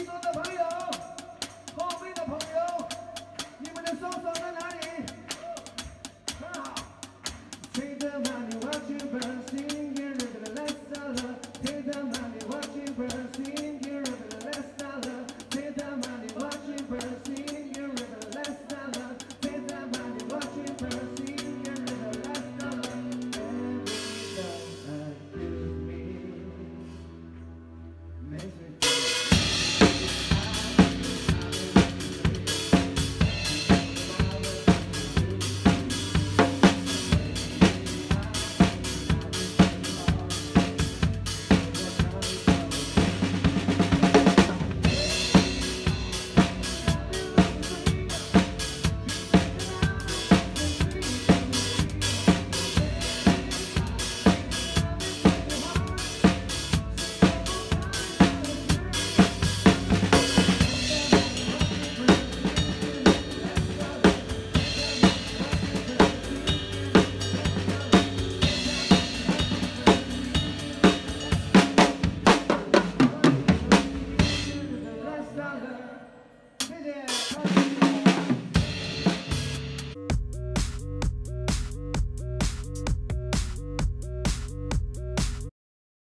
¿Qué